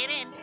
get in.